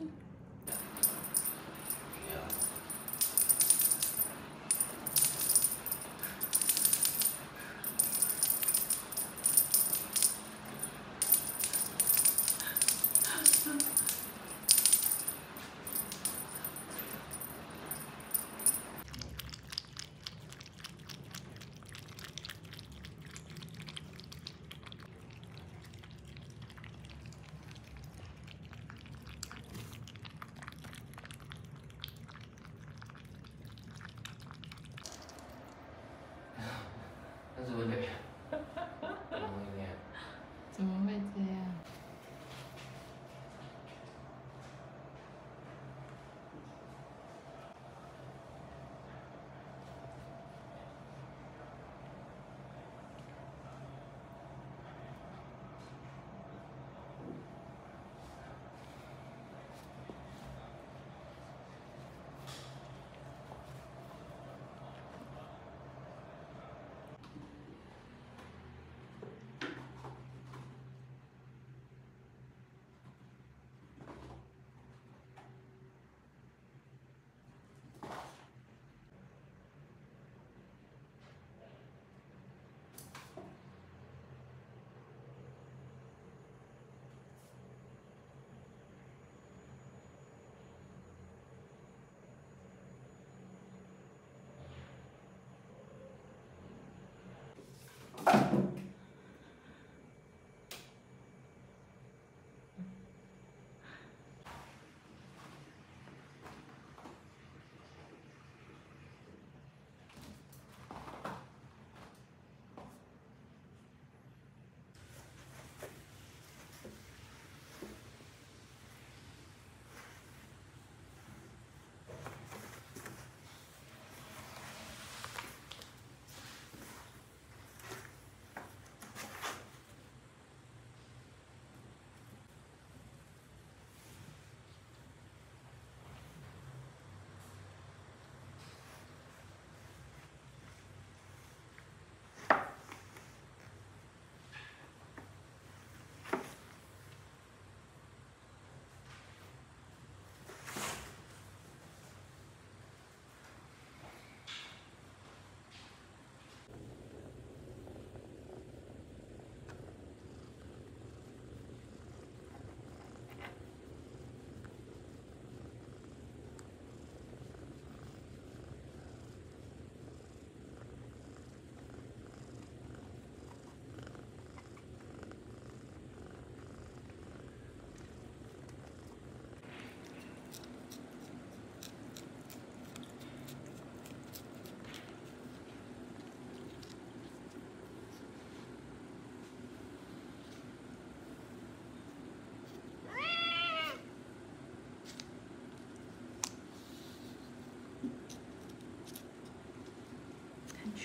那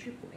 看